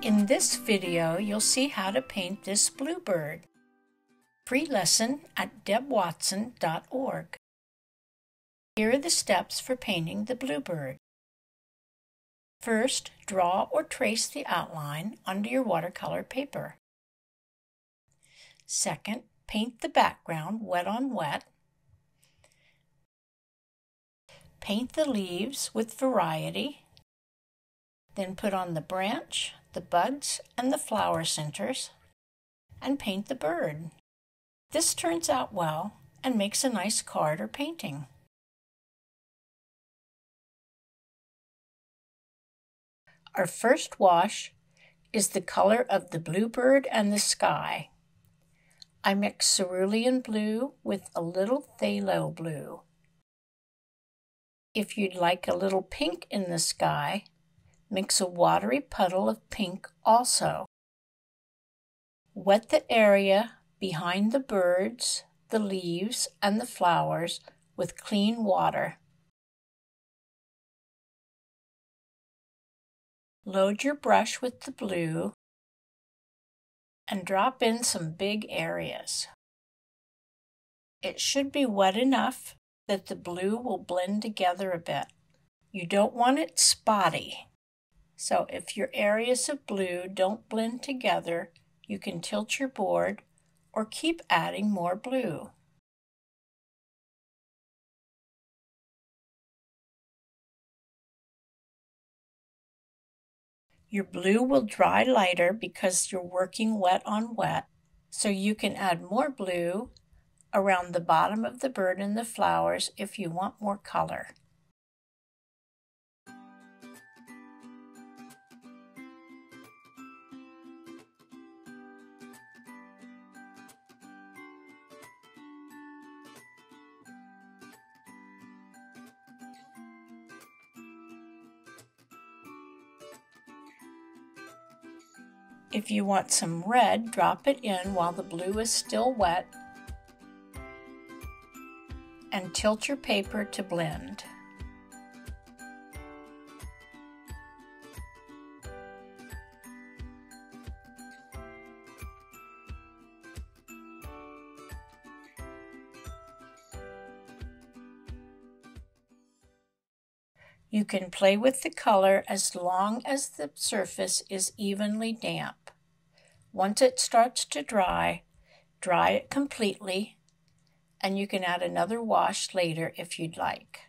In this video, you'll see how to paint this bluebird. Free lesson at debwatson.org. Here are the steps for painting the bluebird. First, draw or trace the outline under your watercolor paper. Second, paint the background wet on wet. Paint the leaves with variety. Then put on the branch, the buds, and the flower centers, and paint the bird. This turns out well and makes a nice card or painting. Our first wash is the color of the bluebird and the sky. I mix cerulean blue with a little phthalo blue. If you'd like a little pink in the sky, mix a watery puddle of pink also. Wet the area behind the birds, the leaves, and the flowers with clean water. Load your brush with the blue and drop in some big areas. It should be wet enough that the blue will blend together a bit. You don't want it spotty. So if your areas of blue don't blend together, you can tilt your board or keep adding more blue. Your blue will dry lighter because you're working wet on wet, so you can add more blue around the bottom of the bird and the flowers if you want more color. If you want some red, drop it in while the blue is still wet and tilt your paper to blend. Play with the color as long as the surface is evenly damp. Once it starts to dry, dry it completely, and you can add another wash later if you'd like.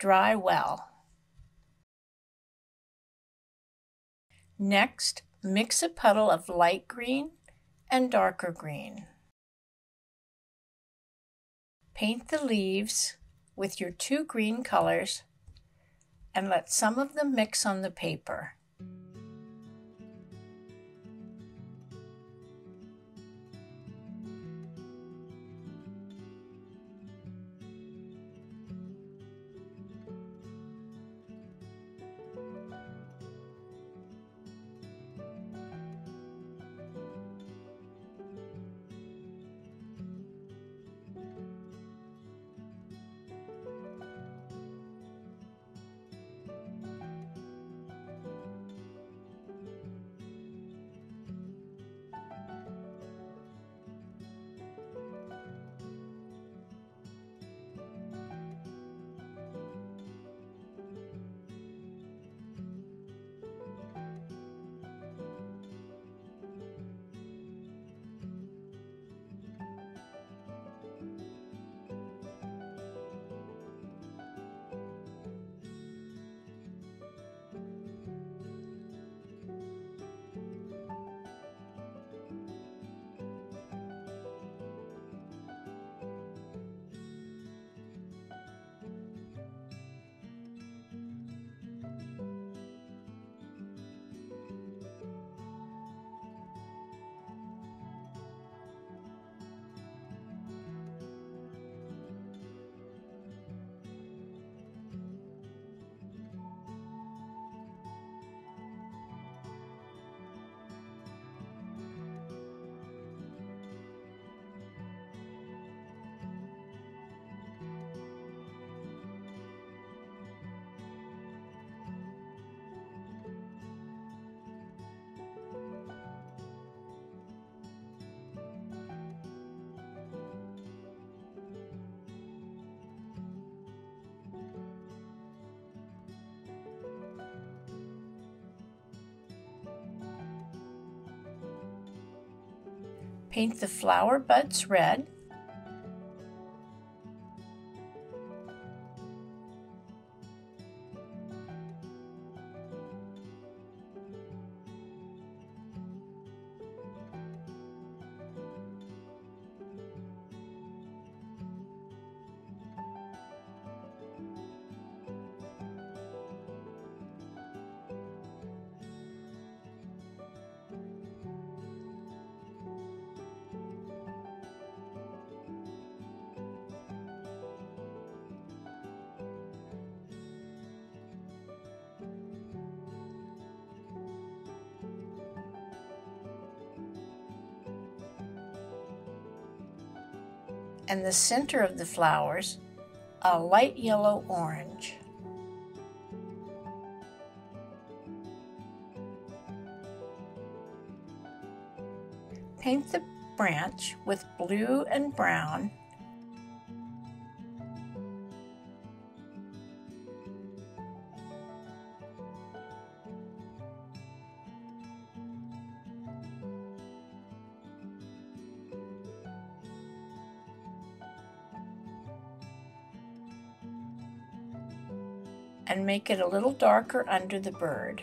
Dry well. Next, mix a puddle of light green and darker green. Paint the leaves with your two green colors and let some of them mix on the paper. Paint the flower buds red. And the center of the flowers a light yellow orange. Paint the branch with blue and brown and make it a little darker under the bird.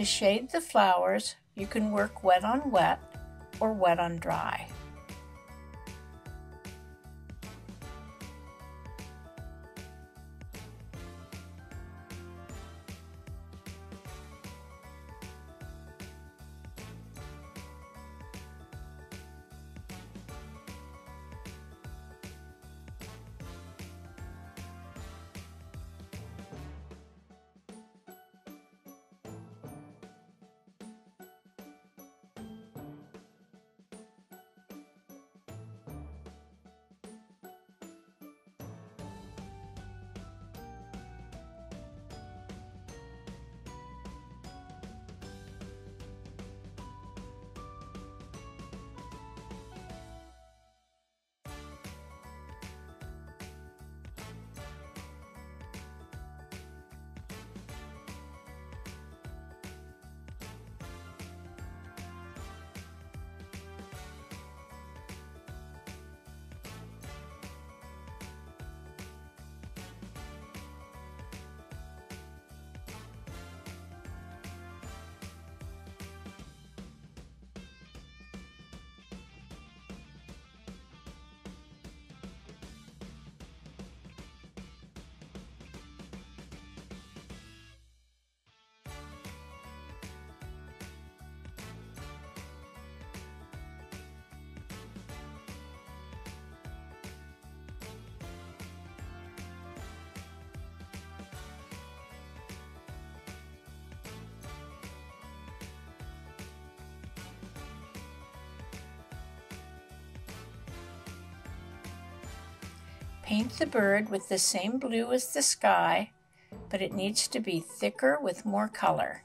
To shade the flowers, you can work wet on wet or wet on dry. Paint the bird with the same blue as the sky, but it needs to be thicker with more color.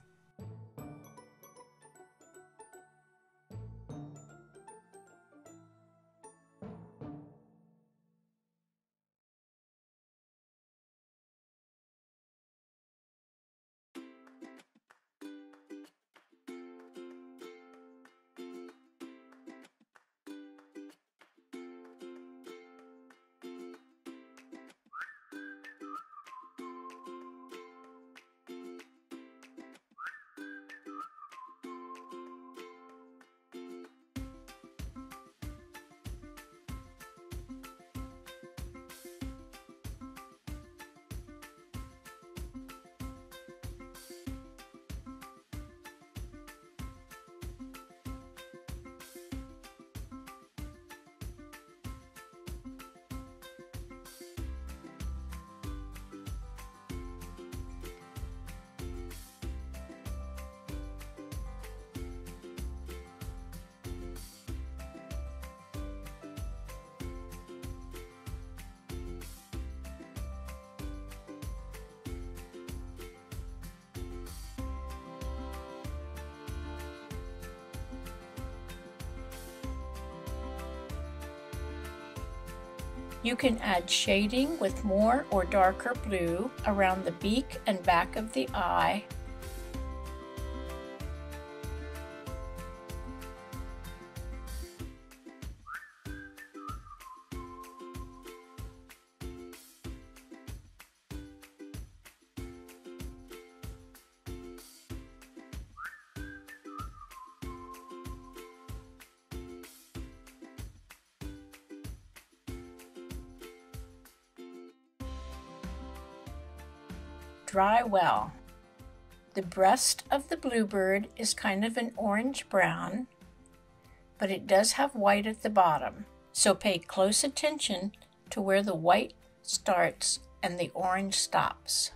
You can add shading with more or darker blue around the beak and back of the eye dry well. The breast of the bluebird is kind of an orange brown, but it does have white at the bottom, so pay close attention to where the white starts and the orange stops.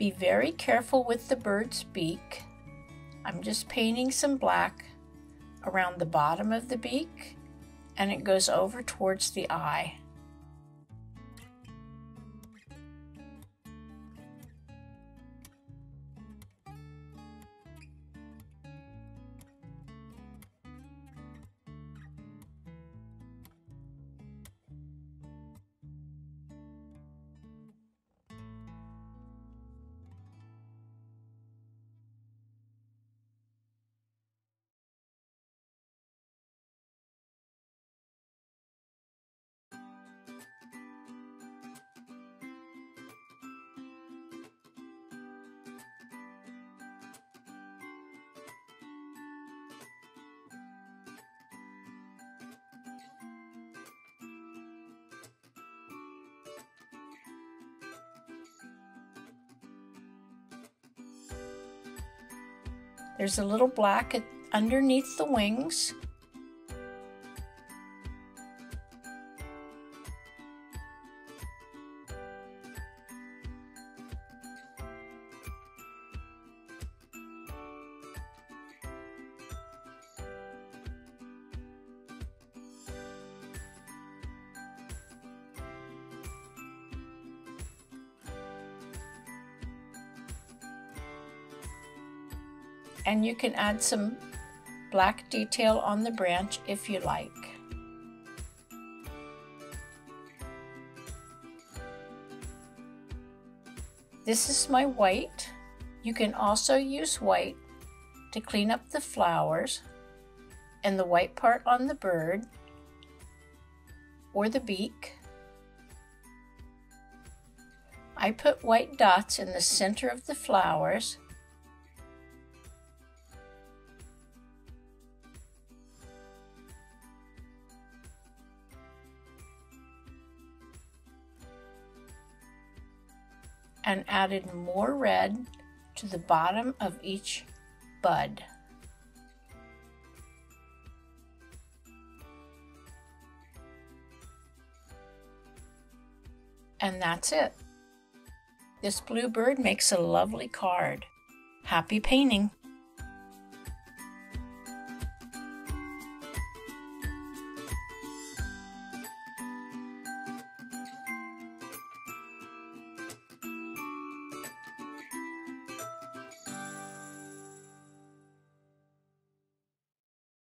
Be very careful with the bird's beak. I'm just painting some black around the bottom of the beak and it goes over towards the eye. There's a little black underneath the wings. And you can add some black detail on the branch if you like. This is my white. You can also use white to clean up the flowers and the white part on the bird or the beak. I put white dots in the center of the flowers and added more red to the bottom of each bud. And that's it. This bluebird makes a lovely card. Happy painting!